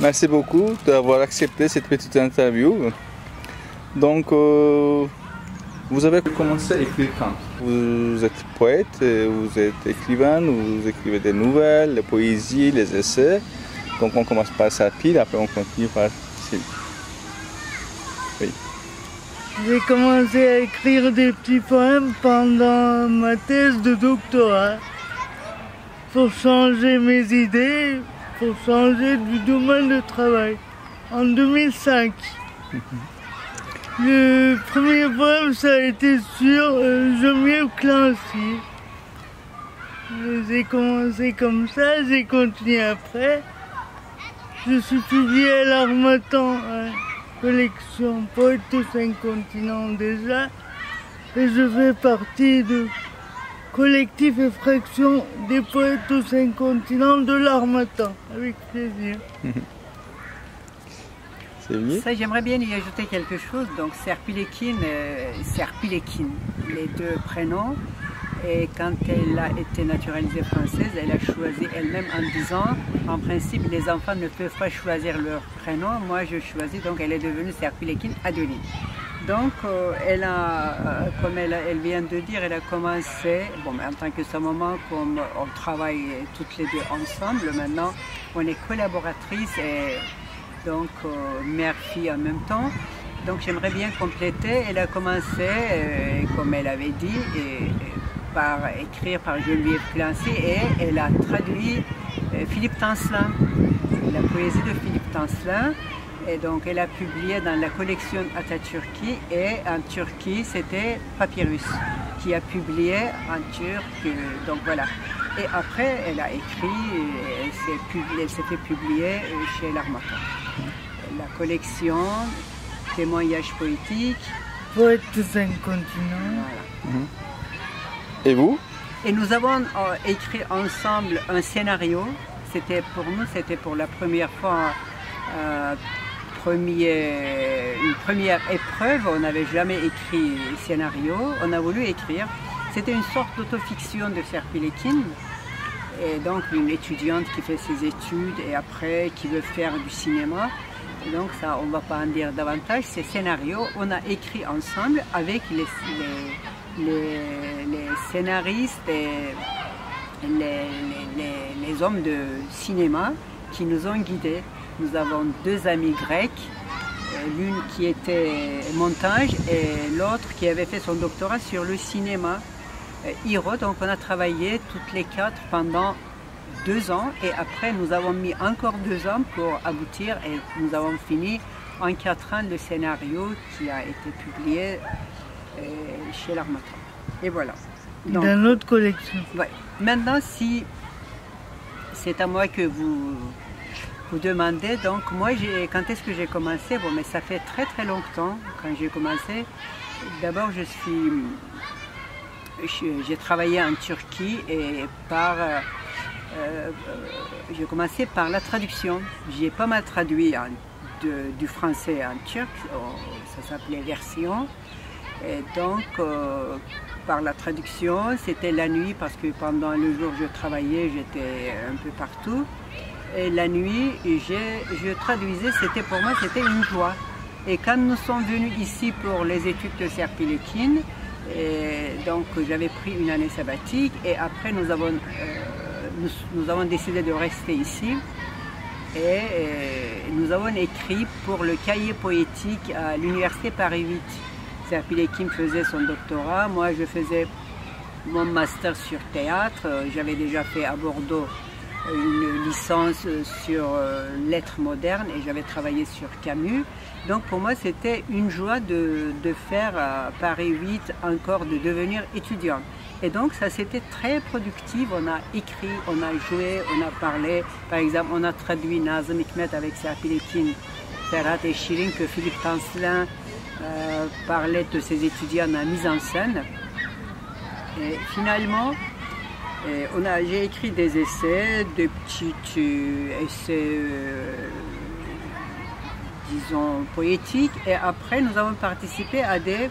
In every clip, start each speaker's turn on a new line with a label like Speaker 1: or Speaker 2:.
Speaker 1: Merci beaucoup d'avoir accepté cette petite interview. Donc, euh, vous avez commencé à écrire quand? Vous êtes poète, vous êtes écrivain, vous écrivez des nouvelles, des poésies, les essais. Donc on commence par Serpil, après on continue par Sylvie. Oui.
Speaker 2: J'ai commencé à écrire des petits poèmes pendant ma thèse de doctorat pour changer mes idées, changer du domaine de travail en 2005. Le premier poème, ça a été sur euh, Geneviève Clancy. J'ai commencé comme ça, j'ai continué après. Je suis publié à l'Armatan, collection Poète de cinq continents déjà. Et je fais partie du collectif et fraction des poètes aux cinq continents de l'Armatan. Avec plaisir.
Speaker 3: Ça, j'aimerais bien y ajouter quelque chose. Donc, Serpilekine, euh, Serpilekine, les deux prénoms. Et quand elle a été naturalisée française, elle a choisi elle-même en disant, en principe, les enfants ne peuvent pas choisir leur prénom. Moi, je choisis, donc elle est devenue Serpilekine Adeline. Donc, euh, elle a, euh, comme elle, vient de dire, elle a commencé, bon, en tant que sa maman, comme on travaille toutes les deux ensemble, maintenant, on est collaboratrices et donc euh, mère-fille en même temps. Donc j'aimerais bien compléter. Elle a commencé, comme elle avait dit, par écrire par Geneviève Clancy et elle a traduit Philippe Tancelin, la poésie de Philippe Tancelin. Et donc elle a publié dans la collection Atatürki et en Turquie c'était Papyrus qui a publié en turc. Donc voilà. Et après elle a écrit, elle s'est fait publier chez l'Armatan la collection témoignages poétiques.
Speaker 2: Poète de un continent.
Speaker 1: Mhm. Et vous?
Speaker 3: Et nous avons euh, écrit ensemble un scénario. C'était pour nous, c'était pour la première fois euh, une première épreuve. On n'avait jamais écrit scénario. On a voulu écrire. C'était une sorte d'autofiction de Serpilekin. Et donc une étudiante qui fait ses études et après qui veut faire du cinéma. Donc ça, on ne va pas en dire davantage. Ces scénarios, on a écrit ensemble avec les, les, scénaristes et les, hommes de cinéma qui nous ont guidés. Nous avons deux amis grecs, euh, l'une qui était montage et l'autre qui avait fait son doctorat sur le cinéma. Euh, Hiro, donc on a travaillé toutes les quatre pendant deux ans et après nous avons mis encore deux ans pour aboutir et nous avons fini en quatre ans le scénario qui a été publié euh, chez l'Armatan. Et voilà.
Speaker 2: Dans notre collection.
Speaker 3: Maintenant, si c'est à moi que vous vous demandez, donc moi, quand est-ce que j'ai commencé? Bon, mais ça fait très très longtemps quand j'ai commencé. D'abord, je suis, j'ai travaillé en Turquie et par euh, j'ai commencé par la traduction. J'ai pas mal traduit du français en turc, ça s'appelait version. Et donc, euh, par la traduction, c'était la nuit parce que pendant le jour je travaillais, j'étais un peu partout. Et la nuit, je traduisais, c'était pour moi, c'était une joie. Et quand nous sommes venus ici pour les études de Serpilekin, donc j'avais pris une année sabbatique et après nous avons euh, décidé de rester ici et euh, nous avons écrit pour le cahier poétique à l'université Paris 8. C'est Kim faisait son doctorat, moi je faisais mon master sur théâtre, j'avais déjà fait à Bordeaux une licence sur euh, lettres modernes et j'avais travaillé sur Camus. Donc pour moi c'était une joie de, de faire à Paris 8 encore de devenir étudiante. Et donc ça c'était très productif, on a écrit, on a joué, on a parlé. Par exemple, on a traduit Nazım Hikmet avec Serpilekin, Ferhat et Shirin que Philippe Tancelin euh, parlait de ses étudiants en mise en scène. Et finalement, euh, j'ai écrit des essais, des petits euh, essais, disons, poétiques. Et après, nous avons participé à des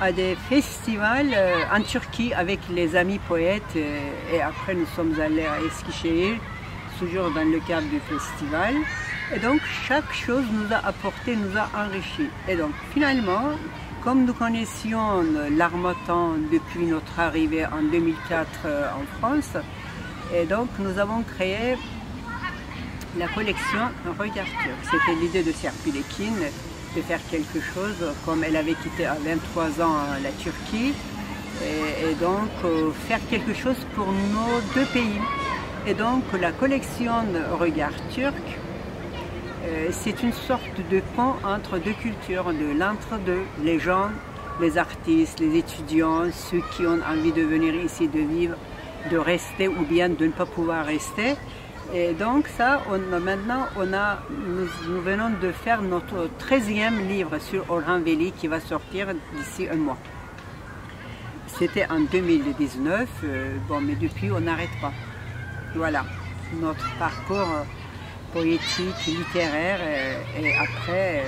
Speaker 3: à des festivals euh, en Turquie avec les amis poètes. Euh, et après, nous sommes allés à Eskişehir toujours dans le cadre du festival. Et donc chaque chose nous a apporté, nous a enrichi. Et donc finalement, comme nous connaissions l'Armatan depuis notre arrivée en 2004 euh, en France, et donc nous avons créé la collection Regard Turc. C'était l'idée de Serpilekine de faire quelque chose comme elle avait quitté à 23 ans la Turquie et, donc euh, faire quelque chose pour nos deux pays. Et donc la collection Regard Turc, euh, c'est une sorte de pont entre deux cultures, de l'entre-deux, les gens, les artistes, les étudiants, ceux qui ont envie de venir ici, de vivre, de rester ou bien de ne pas pouvoir rester. Et donc ça, maintenant, on a, nous, venons de faire notre 13e livre sur Orhan Veli qui va sortir d'ici un mois. C'était en 2019, euh, bon, mais depuis, on n'arrête pas. Voilà, notre parcours euh, poétique, littéraire, euh, et après,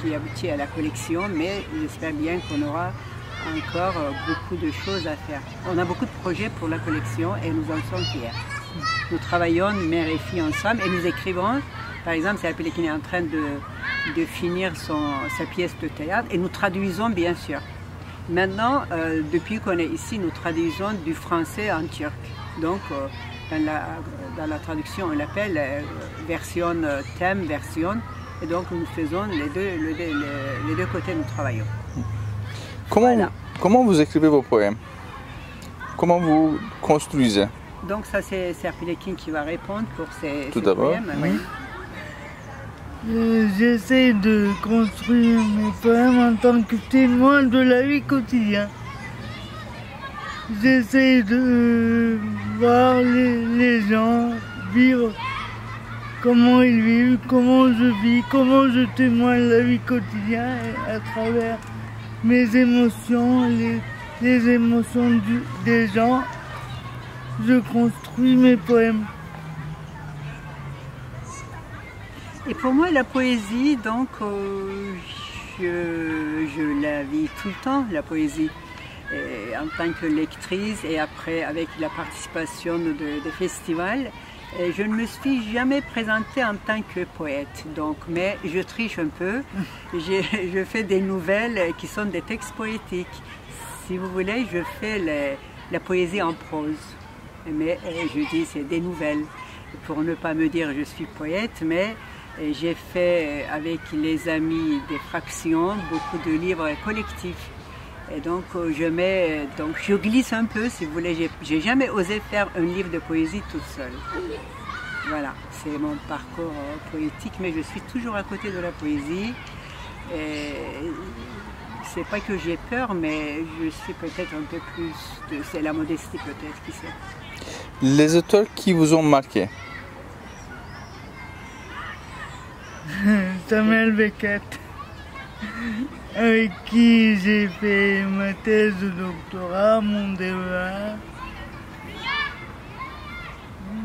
Speaker 3: qui aboutit à la collection, mais j'espère bien qu'on aura encore beaucoup de choses à faire. On a beaucoup de projets pour la collection et nous en sommes fiers. Nous travaillons, mère et fille, ensemble et nous écrivons. Par exemple, c'est qui est en train de, finir son, sa pièce de théâtre et nous traduisons bien sûr. Maintenant, euh, depuis qu'on est ici, nous traduisons du français en turc. Donc, euh, dans, la, dans, la, traduction, on l'appelle euh, version thème, version. Et donc, nous faisons les deux, les, deux côtés, nous travaillons.
Speaker 1: Comment, comment vous écrivez vos poèmes? Comment vous construisez?
Speaker 3: Donc, ça, c'est Serpilekin qui va répondre pour ces,
Speaker 1: Tout poèmes.
Speaker 2: J'essaie de construire mes poèmes en tant que témoin de la vie quotidienne. J'essaie de voir les, gens vivre, comment ils vivent, comment je vis, comment je témoigne la vie quotidienne à travers mes émotions, les, émotions des gens. Je construis mes poèmes.
Speaker 3: Et pour moi, la poésie, donc, euh, je, la vis tout le temps, la poésie. En tant que lectrice et après avec la participation de, des festivals, je ne me suis jamais présentée en tant que poète, donc, mais je triche un peu. je fais des nouvelles qui sont des textes poétiques. Si vous voulez, je fais la poésie en prose, mais je dis c'est des nouvelles, pour ne pas me dire je suis poète, mais j'ai fait avec les amis des fractions beaucoup de livres collectifs. Et donc euh, je mets, donc je glisse un peu, si vous voulez. J'ai jamais osé faire un livre de poésie toute seule. Voilà, c'est mon parcours euh, poétique, mais je suis toujours à côté de la poésie. C'est pas que j'ai peur, mais je suis peut-être un peu plus. C'est la modestie peut-être qui sait.
Speaker 1: Les auteurs qui vous ont marqué
Speaker 2: Samuel Beckett, avec qui j'ai fait ma thèse de doctorat, mon DEA.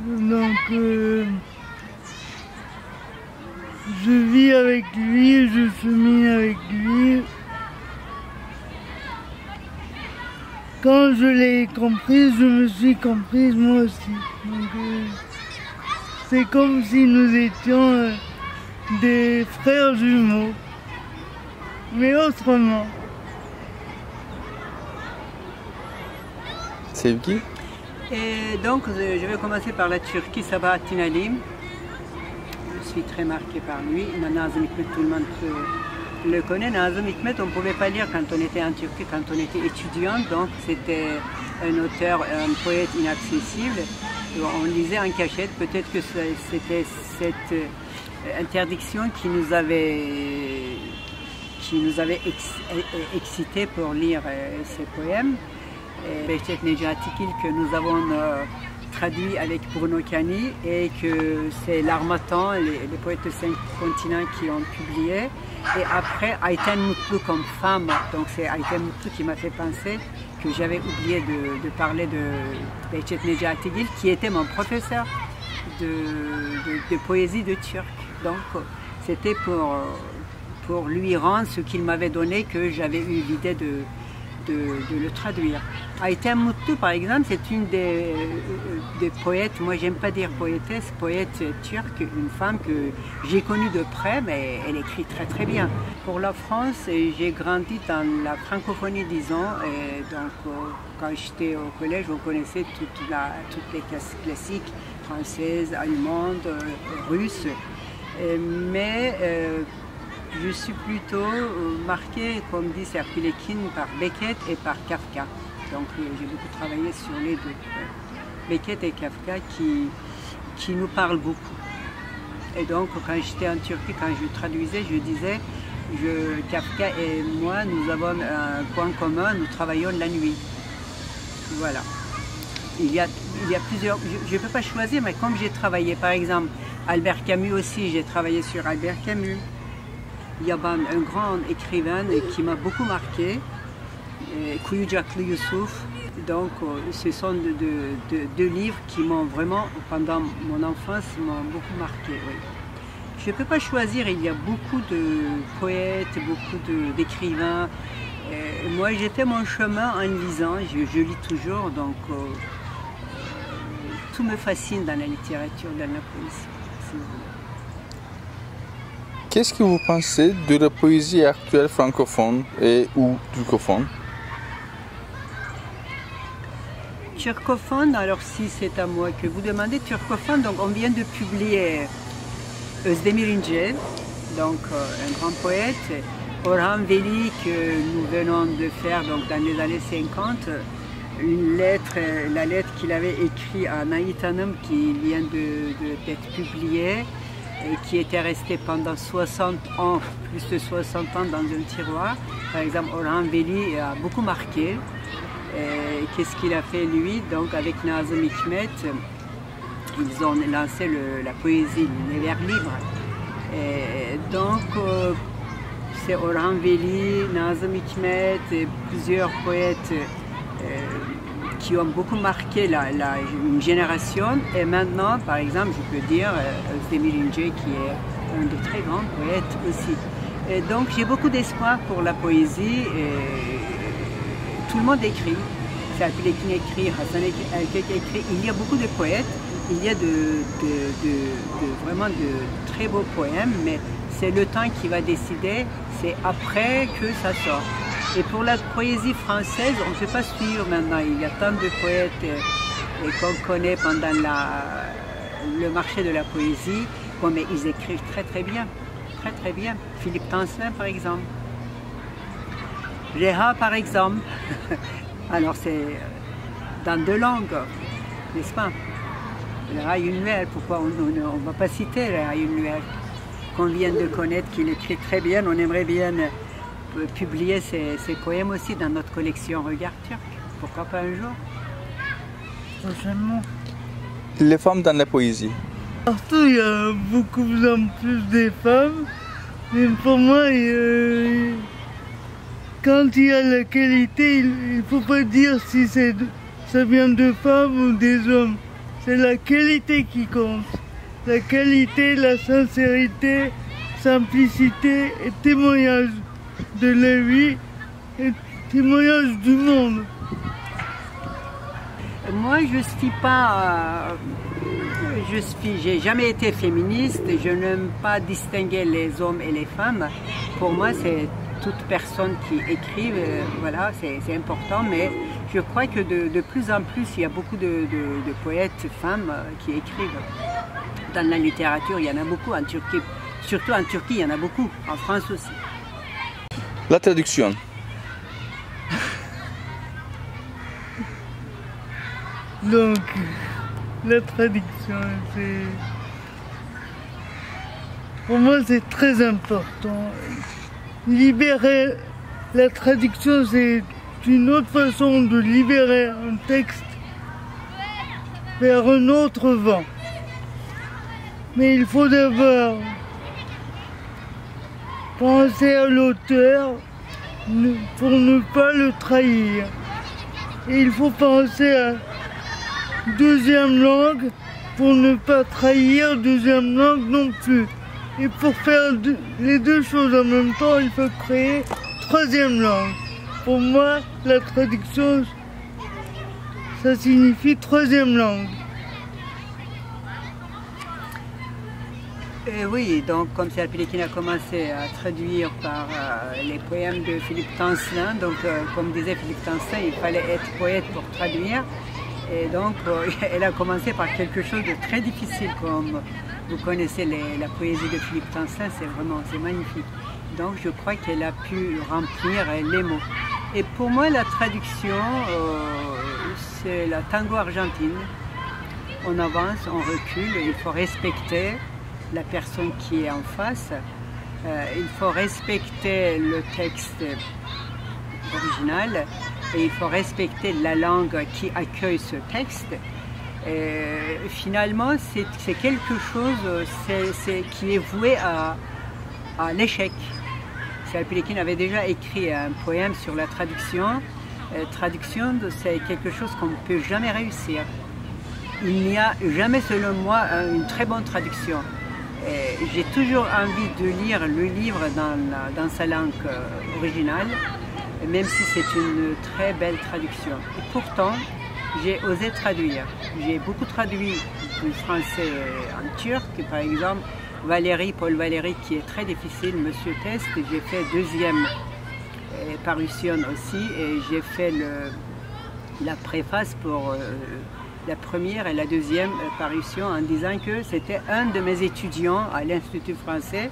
Speaker 2: Donc, euh, je vis avec lui, je chemine avec lui. Quand je l'ai comprise, je me suis comprise moi aussi. Euh, c'est comme si nous étions... Euh, des frères jumeaux, mais autrement.
Speaker 1: C'est qui?
Speaker 3: Et donc, je vais commencer par la Turquie, Sabah Tinalim. Je suis très marqué par lui. Nazım Hikmet, tout le monde le connaît. Nazım Hikmet, on ne pouvait pas lire quand on était en Turquie, quand on était étudiant. Donc, c'était un auteur, un poète inaccessible. On lisait en cachette. Peut-être que c'était cette interdiction qui nous avait, qui nous avait excité pour lire euh, ces poèmes. Behçet Necatigil que nous avons euh, traduit avec Bruno Cani et que c'est l'Armatan, les, poètes de cinq continents qui ont publié. Et après, Ayten Mutlu comme femme, donc c'est Ayten Mutlu qui m'a fait penser que j'avais oublié de, parler de Behçet Necatigil qui était mon professeur de, de poésie de turc. Donc c'était pour, pour lui rendre ce qu'il m'avait donné que j'avais eu l'idée de, de, le traduire. Aïta Moutou, par exemple, c'est une des, des, poètes, moi j'aime pas dire poétesse, poète turque, une femme que j'ai connue de près, mais elle écrit très très bien. Pour la France, j'ai grandi dans la francophonie, disons, et donc euh, quand j'étais au collège, on connaissait la, toutes les classiques françaises, allemandes, euh, russes, mais euh, je suis plutôt marquée, comme dit Serpilekin, par Beckett et par Kafka. Donc euh, j'ai beaucoup travaillé sur les deux. Beckett et Kafka qui, qui nous parlent beaucoup. Et donc quand j'étais en Turquie, quand je traduisais, je disais, Kafka et moi, nous avons un point commun, nous travaillons la nuit. Voilà. Il y a, il y a plusieurs, je ne peux pas choisir, mais comme j'ai travaillé, par exemple, Albert Camus aussi, j'ai travaillé sur Albert Camus. Il y a un grand écrivain qui m'a beaucoup marqué, Kuyujaklı Youssouf. Donc, euh, ce sont deux livres qui m'ont vraiment, pendant mon enfance, m'ont beaucoup marqué. Je ne peux pas choisir, il y a beaucoup de poètes, beaucoup d'écrivains. moi, j'ai fait mon chemin en lisant, je, lis toujours, donc euh, tout me fascine dans la littérature, dans la poésie.
Speaker 1: Qu'est-ce que vous pensez de la poésie actuelle francophone et ou turcophone?
Speaker 3: Turcophone, alors si c'est à moi que vous demandez, turcophone, donc on vient de publier Özdemir Ince, donc euh, un grand poète, Orhan Veli que nous venons de faire donc, dans les années 50, une lettre, la lettre qu'il avait écrite à Naïtanum qui vient d'être de, publiée et qui était restée pendant 60 ans, plus de 60 ans dans un tiroir. Par exemple, Orhan Veli a beaucoup marqué. Qu'est-ce qu'il a fait lui? Donc avec Nazım Hikmet, ils ont lancé la poésie, l'univers libre. Et donc euh, c'est Orhan Veli, Nazım Hikmet et plusieurs poètes qui ont beaucoup marqué la, génération. Et maintenant, par exemple, je peux dire euh, Ince qui est un des très grands poètes aussi. Donc j'ai beaucoup d'espoir pour la poésie. Tout le monde écrit. écrit. Il y a beaucoup de poètes, il y a de, vraiment de très beaux poèmes, mais c'est le temps qui va décider, c'est après que ça sort. Et pour la poésie française, on ne peut pas suivre maintenant. Il y a tant de poètes euh, qu'on connaît pendant le marché de la poésie, mais ils écrivent très très bien, très très bien. Philippe Tancelin par exemple. Réha, par exemple. Alors, c'est dans deux langues, n'est-ce pas? Réha Yunwer, pourquoi on ne va pas citer Réha Yunwer qu'on vient de connaître, qu'il écrit très bien. On aimerait bien euh, publier ses, poèmes aussi dans notre collection Regard Turc. Pourquoi pas un jour
Speaker 2: Prochainement.
Speaker 1: Les femmes dans la poésie.
Speaker 2: Partout, il y a beaucoup plus de femmes. Mais pour moi, quand il y a la qualité, il ne faut pas dire si ça vient de femmes ou des hommes. C'est la qualité qui compte. La qualité, la sincérité, simplicité et témoignage de la vie et témoignage du monde.
Speaker 3: Moi, je suis pas. Euh, je suis, j'ai jamais été féministe. Je n'aime pas distinguer les hommes et les femmes. Pour moi, c'est toute personne qui écrive, euh, voilà, c'est important, mais je crois que de, plus en plus, il y a beaucoup de, poètes femmes euh, qui écrivent. Dans la littérature, il y en a beaucoup en Turquie. Surtout en Turquie, il y en a beaucoup, en France aussi.
Speaker 1: La traduction.
Speaker 2: Donc, la traduction, c'est... Pour moi, c'est très important libérer la traduction, c'est une autre façon de libérer un texte vers un autre vent. Mais il faut d'abord penser à l'auteur pour ne pas le trahir. Et il faut penser à deuxième langue pour ne pas trahir deuxième langue non plus. Et pour faire les deux choses en même temps, il faut créer troisième langue. Pour moi, la traduction, ça signifie troisième langue.
Speaker 3: Et oui, donc comme c'est qui a commencé à traduire par euh, les poèmes de Philippe Tancelin, donc euh, comme disait Philippe Tancelin, il fallait être poète pour traduire. Et donc euh, elle a commencé par quelque chose de très difficile, comme vous connaissez la poésie de Philippe Tancelin, c'est vraiment magnifique. Donc je crois qu'elle a pu remplir les mots. Et pour moi, la traduction, c'est la tango argentine. On avance, on recule, il faut respecter la personne qui est en face. Euh, il faut respecter le texte original et il faut respecter la langue qui accueille ce texte. finalement, c'est quelque chose qui est voué à, à l'échec. Salpilikin avait déjà écrit un poème sur la traduction. La traduction, c'est quelque chose qu'on ne peut jamais réussir. Il n'y a jamais, selon moi, une très bonne traduction. J'ai toujours envie de lire le livre dans, sa langue euh, originale, même si c'est une très belle traduction. Et pourtant, j'ai osé traduire. J'ai beaucoup traduit du français en turc, par exemple, Valérie, Paul Valéry, qui est très difficile, Monsieur Test, j'ai fait deuxième euh, parution aussi, et j'ai fait la préface pour euh, la première et la deuxième parution en disant que c'était un de mes étudiants à l'Institut français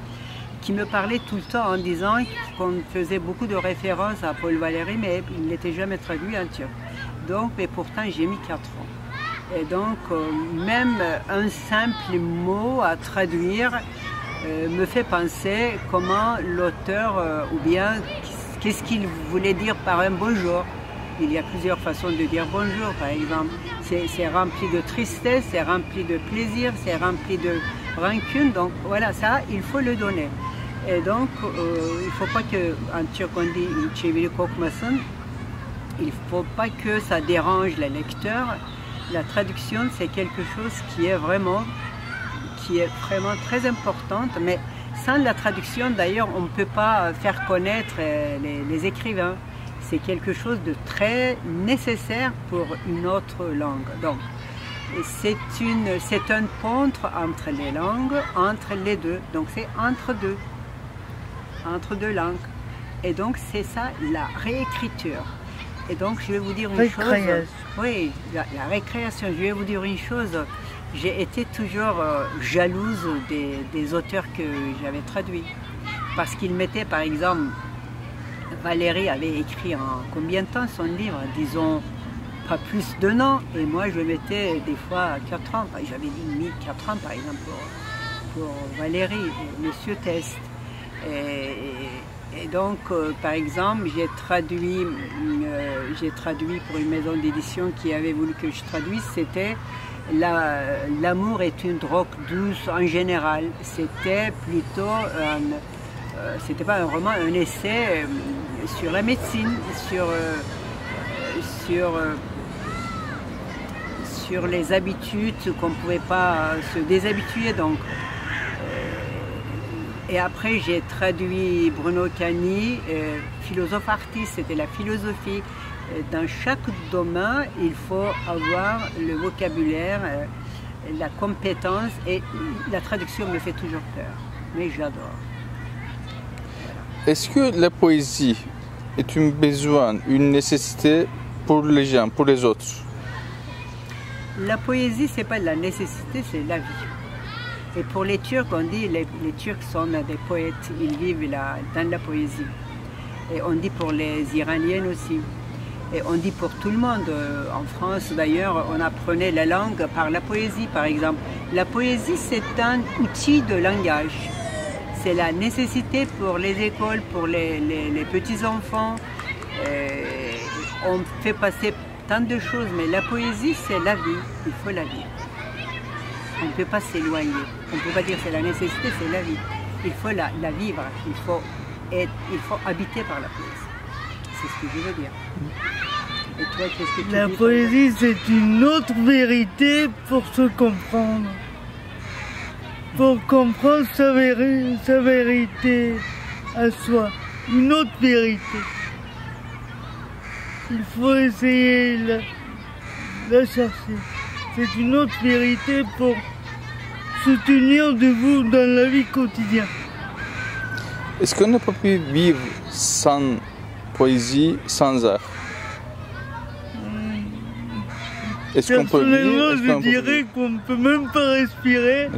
Speaker 3: qui me parlait tout le temps en disant qu'on faisait beaucoup de références à Paul Valéry, mais il n'était jamais traduit en turc. Donc, mais pourtant, j'ai mis quatre ans. Et donc, euh, même un simple mot à traduire euh, me fait penser comment l'auteur, euh, ou bien qu'est-ce qu'il voulait dire par un bonjour. Il y a plusieurs façons de dire bonjour, par exemple. C'est rempli de tristesse, c'est rempli de plaisir, c'est rempli de rancune. Donc voilà, ça, il faut le donner. Et donc, euh, il ne faut pas que, en turc on dit il ne faut pas que ça dérange les lecteurs. La traduction, c'est quelque chose qui est vraiment, qui est vraiment très importante, mais sans la traduction, d'ailleurs, on ne peut pas faire connaître euh, les écrivains c'est quelque chose de très nécessaire pour une autre langue. Donc, c'est une, c'est un pont entre les langues, entre les deux. Donc, c'est entre deux, entre deux langues. Et donc, c'est ça la réécriture. Et donc, je vais vous dire une chose. Oui, la, récréation. Je vais vous dire une chose. J'ai été toujours euh, jalouse des, des auteurs que j'avais traduits. Parce qu'ils mettaient, par exemple, Valérie avait écrit en combien de temps son livre? Disons pas plus d'un an. Et moi, je mettais des fois 4 ans. J'avais mis 4 ans, par exemple, pour, Valérie, Monsieur Test. Et, donc, euh, par exemple, j'ai traduit, euh, traduit pour une maison d'édition qui avait voulu que je traduise, c'était L'amour est une drogue douce en général. C'était plutôt un c'était pas un roman, un essai euh, sur la médecine, sur, euh, sur, sur les habitudes qu'on ne pouvait pas se déshabituer. Donc. Et après, j'ai traduit Bruno Cani, philosophe artiste, c'était la philosophie. Dans chaque domaine, il faut avoir le vocabulaire, la compétence, et la traduction me fait toujours peur, mais j'adore.
Speaker 1: Est-ce que la poésie est un besoin, une nécessité pour les gens, pour les autres?
Speaker 3: La poésie, c'est pas la nécessité, c'est la vie. Et pour les Turcs, on dit les, les Turcs sont des poètes, ils vivent dans la poésie. Et on dit pour les Iraniens aussi. Et on dit pour tout le monde. En France, d'ailleurs, on apprenait la langue par la poésie, par exemple. La poésie, c'est un outil de langage c'est la nécessité pour les écoles, pour les, petits-enfants. Euh, on fait passer tant de choses, mais la poésie, c'est la vie. Il faut la vivre. On ne peut pas s'éloigner. On ne peut pas dire c'est la nécessité, c'est la vie. Il faut la, vivre. Il faut, être, il faut habiter par la poésie. C'est ce que je veux dire.
Speaker 2: Et toi, qu'est-ce que tu La poésie, c'est une autre vérité pour se comprendre pour comprendre sa, vérité à soi, une autre vérité. Il faut essayer la chercher. C'est une autre vérité pour se tenir debout dans la vie quotidienne.
Speaker 1: Est-ce qu'on ne peut plus vivre sans poésie, sans art? Est-ce qu'on peut vivre
Speaker 2: Personnellement, je dirais qu'on ne peut même pas respirer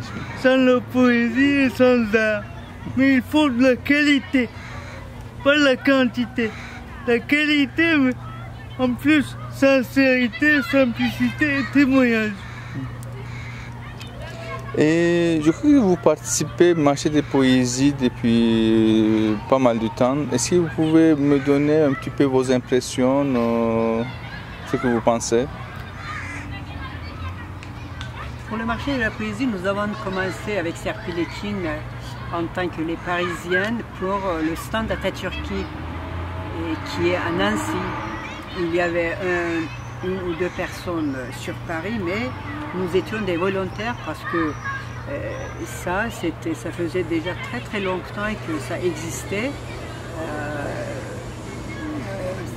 Speaker 2: sans la poésie et sans art. Mais il faut de la qualité, pas de la quantité. La qualité, mais en plus, sincérité, simplicité et témoignage.
Speaker 1: Et je crois que vous participez au marché des poésies depuis pas mal de temps. Est-ce que vous pouvez me donner un petit peu vos impressions, euh, ce que vous pensez
Speaker 3: Pour le marché de la poésie, nous avons commencé avec Serpilekine euh, en tant que les Parisiennes pour euh, le stand Atatürki qui est à Nancy. Il y avait un- une ou deux personnes euh, sur Paris, mais nous étions des volontaires parce que euh, ça, ça faisait déjà très très longtemps que ça existait.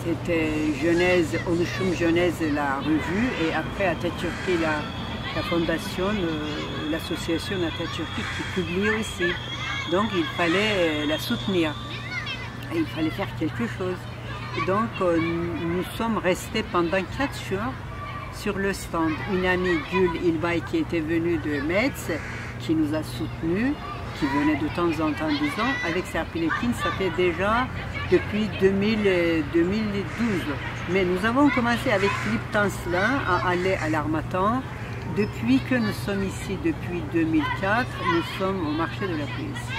Speaker 3: C'était Genèse, Oluşum Genèse, la revue, et après Atatürki, la, la fondation, euh, l'association Atatürki qui publie aussi. Donc il fallait euh, la soutenir. Il fallait faire quelque chose. Donc euh, nous sommes restés pendant quatre jours sur le stand. Une amie, Gul Ilbay, qui était venue de Metz, qui nous a soutenus, qui venait de temps en temps, disons, avec Serpilekine, ça fait déjà depuis 2000, euh, 2012. Mais nous avons commencé avec Philippe Tancelin à aller à l'Armatan. Depuis que nous sommes ici, depuis 2004, nous sommes au marché de la poésie.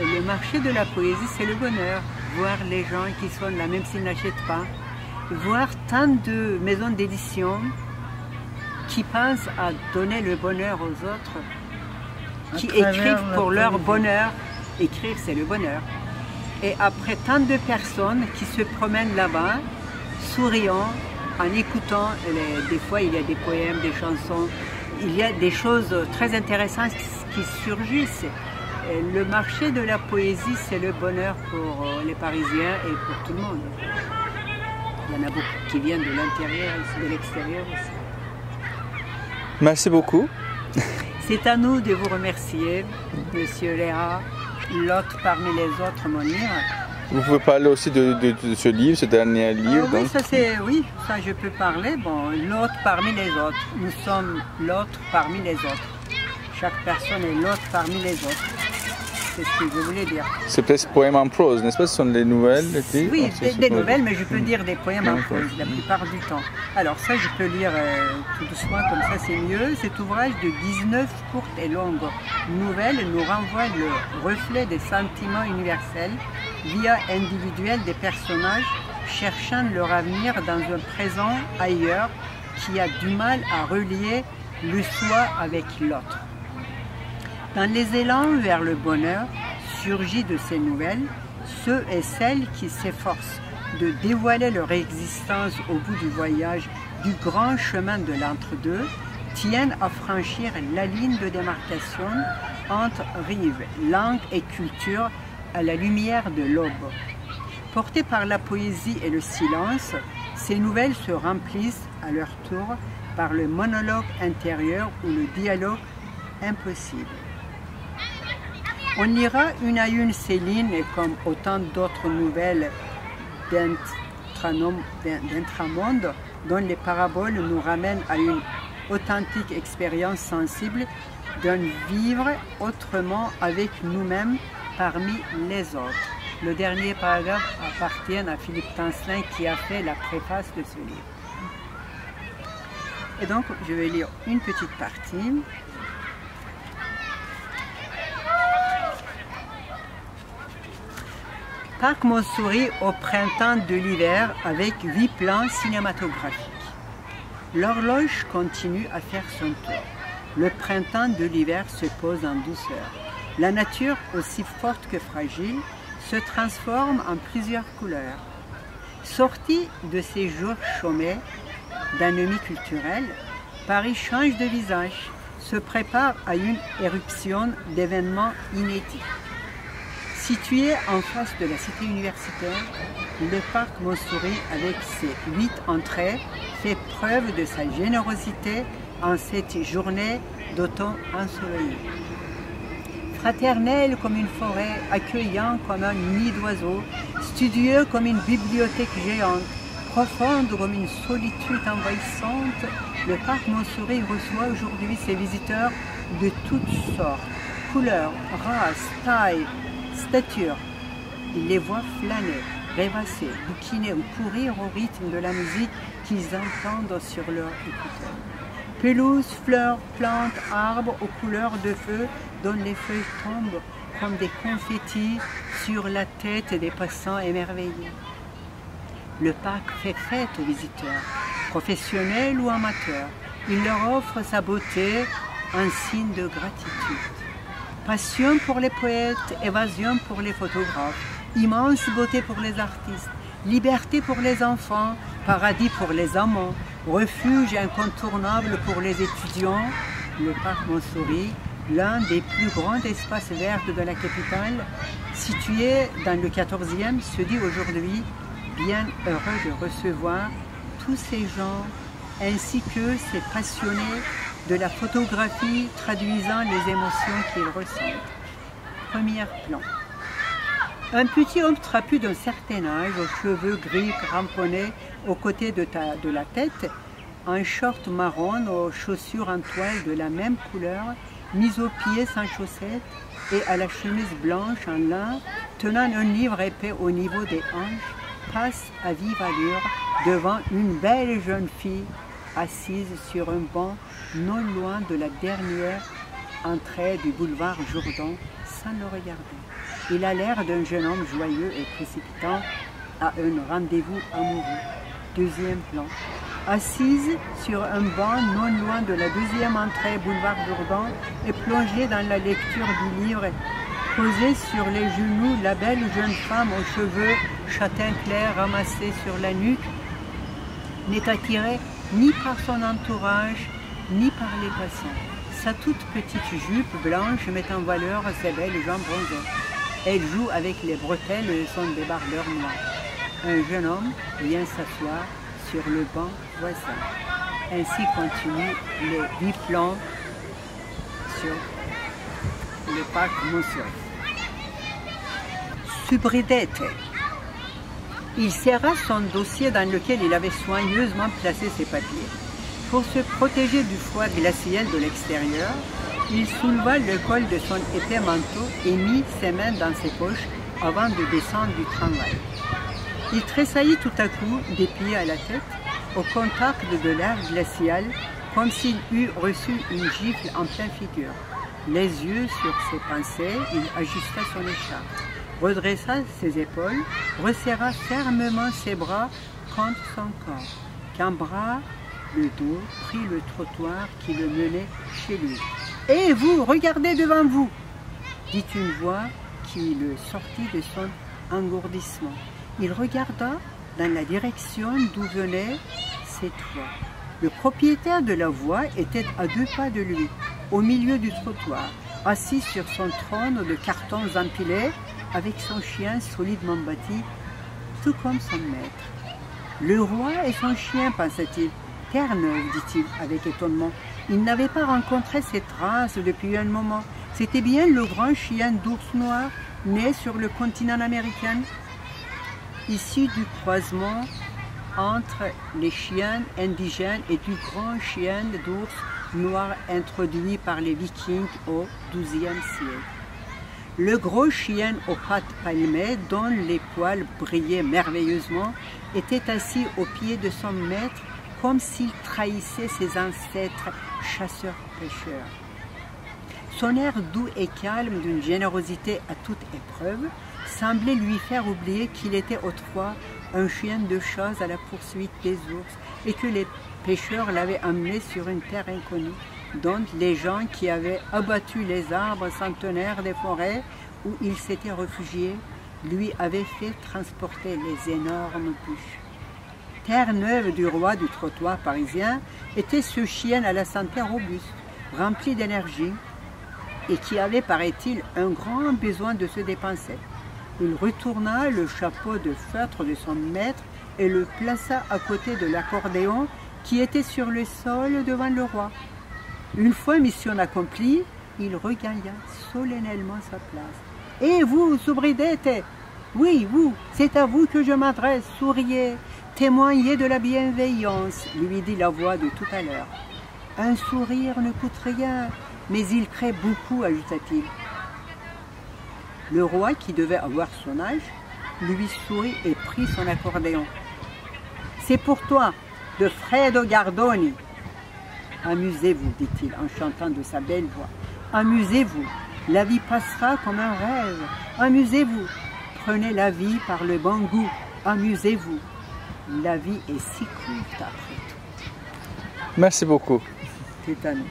Speaker 3: Et le marché de la poésie, c'est le bonheur. Voir les gens qui sont là, même s'ils n'achètent pas. Voir tant de maisons d'édition qui pensent à donner le bonheur aux autres,
Speaker 2: À
Speaker 3: qui écrivent pour leur
Speaker 2: poésie.
Speaker 3: bonheur. Écrire, c'est le bonheur. Et après tant de personnes qui se promènent là-bas, souriant, en écoutant, les- des fois il y a des poèmes, des chansons, il y a des choses très intéressantes qui, surgissent. Le marché de la poésie, c'est le bonheur pour euh, les Parisiens et pour tout le monde. Il y en a beaucoup qui viennent de l'intérieur et de l'extérieur aussi.
Speaker 1: Merci beaucoup.
Speaker 3: C'est à nous de vous remercier, Monsieur Léa, l'autre parmi les autres, Monir.
Speaker 1: Vous pouvez parler aussi de, de- de ce livre, ce dernier livre.
Speaker 3: Euh, oui,
Speaker 1: donc.
Speaker 3: ça c'est oui, ça je peux parler. Bon, l'autre parmi les autres. Nous sommes l'autre parmi les autres. Chaque personne est l'autre parmi les autres. C'est ce que je voulais dire.
Speaker 1: C'est presque poème en prose, n'est-ce pas? Ce sont des nouvelles
Speaker 3: Oui,
Speaker 1: C'est-
Speaker 3: des, nouvelles, mais je peux dire des poèmes en prose la plupart du temps. Alors ça, je peux lire euh, tout doucement, comme ça c'est mieux. Cet ouvrage de 19 courtes et longues nouvelles nous renvoie le reflet des sentiments universels via individuel des personnages cherchant leur avenir dans un présent ailleurs qui a du mal à relier le soi avec l'autre. Dans les élans vers le bonheur surgit de ces nouvelles ceux et celles qui s'efforcent de dévoiler leur existence au bout du voyage du grand chemin de l'entre-deux tiennent à franchir la ligne de démarcation entre rives, langue et culture à la lumière de l'aube. Portées par la poésie et le silence, ces nouvelles se remplissent à leur tour par le monologue intérieur ou le dialogue impossible. On lira une à une Céline et comme autant d'autres nouvelles d'intramonde dont les paraboles nous ramènent à une authentique expérience sensible d'un vivre autrement avec nous-mêmes parmi les autres. Le dernier paragraphe appartient à Philippe Tancelin qui a fait la préface de ce livre. Et donc, je vais lire une petite partie. Parc Montsouris au printemps de l'hiver avec huit plans cinématographiques. L'horloge continue à faire son tour. Le printemps de l'hiver se pose en douceur. La nature, aussi forte que fragile, se transforme en plusieurs couleurs. Sorti de ces jours chômés d'anomie culturelle, Paris change de visage, se prépare à une éruption d'événements inédits. Situé en face de la cité universitaire, le parc Montsouris, avec ses huit entrées, fait preuve de sa générosité en cette journée d'automne ensoleillé. Fraternel comme une forêt, accueillant comme un nid d'oiseaux, studieux comme une bibliothèque géante, profonde comme une solitude envahissante, le parc Montsouris reçoit aujourd'hui ses visiteurs de toutes sortes, couleurs, races, tailles, statures. Il les voit flâner, rêvasser, bouquiner ou courir au rythme de la musique qu'ils entendent sur leur écouteur. Pelouses, fleurs, plantes, arbres aux couleurs de feu dont les feuilles tombent comme des confettis sur la tête des passants émerveillés. Le parc fait fête aux visiteurs, professionnels ou amateurs. Il leur offre sa beauté, un signe de gratitude. Passion pour les poètes, évasion pour les photographes, immense beauté pour les artistes, liberté pour les enfants, paradis pour les amants, refuge incontournable pour les étudiants, le parc Montsouris, l'un des plus grands espaces verts de la capitale, situé dans le 14e, se dit aujourd'hui bien heureux de recevoir tous ces gens ainsi que ces passionnés de la photographie traduisant les émotions qu'ils ressentent. Premier plan. Un petit homme trapu d'un certain âge, aux cheveux gris cramponnés aux côtés de, la tête, un short marron aux chaussures en toile de la même couleur, mis aux pieds sans chaussettes et à la chemise blanche en lin, tenant un livre épais au niveau des hanches, passe à vive allure devant une belle jeune fille assise sur un banc non loin de la dernière entrée du boulevard Jourdan sans le regarder. Il a l'air d'un jeune homme joyeux et précipitant à un rendez-vous amoureux. Deuxième plan. Assise sur un banc non loin de la deuxième entrée boulevard Jourdan et plongée dans la lecture du livre posée sur les genoux la belle jeune femme aux cheveux châtain clair ramassés sur la nuque n'est attirée ni par son entourage, ni par les passants. Sa toute petite jupe blanche met en valeur ses belles jambes bronzées. Elle joue avec les bretelles de son débardeur noir. Un jeune homme vient s'asseoir sur le banc voisin. Ainsi continuent les huit plans sur le parc Montsouris. Subridete. Il serra son dossier dans lequel il avait soigneusement placé ses papiers. Pour se protéger du froid glacial de l'extérieur, il souleva le col de son épais manteau et mit ses mains dans ses poches avant de descendre du tramway. Il tressaillit tout à coup, des pieds à la tête, au contact de l'air glacial, comme s'il eût reçu une gifle en pleine figure. Les yeux sur ses pensées, il ajusta son écharpe redressa ses épaules, resserra fermement ses bras contre son corps. Qu'un bras, le dos, prit le trottoir qui le menait chez lui. Et vous, regardez devant vous dit une voix qui le sortit de son engourdissement. Il regarda dans la direction d'où venait cette voix. Le propriétaire de la voix était à deux pas de lui, au milieu du trottoir, assis sur son trône de cartons empilés, avec son chien solidement bâti, tout comme son maître. Le roi et son chien, pensa-t-il. Terre-neuve, dit-il avec étonnement. Il n'avait pas rencontré cette race depuis un moment. C'était bien le grand chien d'ours noir né sur le continent américain, issu du croisement entre les chiens indigènes et du grand chien d'ours noir introduit par les vikings au XIIe siècle. Le gros chien aux pattes palmées, dont les poils brillaient merveilleusement, était assis au pied de son maître comme s'il trahissait ses ancêtres chasseurs-pêcheurs. Son air doux et calme d'une générosité à toute épreuve semblait lui faire oublier qu'il était autrefois un chien de chasse à la poursuite des ours et que les pêcheurs l'avaient emmené sur une terre inconnue dont les gens qui avaient abattu les arbres centenaires des forêts où il s'était réfugié lui avaient fait transporter les énormes bûches. Terre-neuve du roi du trottoir parisien était ce chien à la santé robuste, rempli d'énergie et qui avait, paraît-il, un grand besoin de se dépenser. Il retourna le chapeau de feutre de son maître et le plaça à côté de l'accordéon qui était sur le sol devant le roi. Une fois mission accomplie, il regagna solennellement sa place. Et vous, Soubridette Oui, vous, c'est à vous que je m'adresse, souriez, témoignez de la bienveillance, lui dit la voix de tout à l'heure. Un sourire ne coûte rien, mais il crée beaucoup, ajouta-t-il. Le roi, qui devait avoir son âge, lui sourit et prit son accordéon. C'est pour toi, de Fredo Gardoni. Amusez-vous, dit-il en chantant de sa belle voix. Amusez-vous, la vie passera comme un rêve. Amusez-vous, prenez la vie par le bon goût. Amusez-vous, la vie est si courte après tout.
Speaker 1: Merci beaucoup.
Speaker 3: C'est à nous.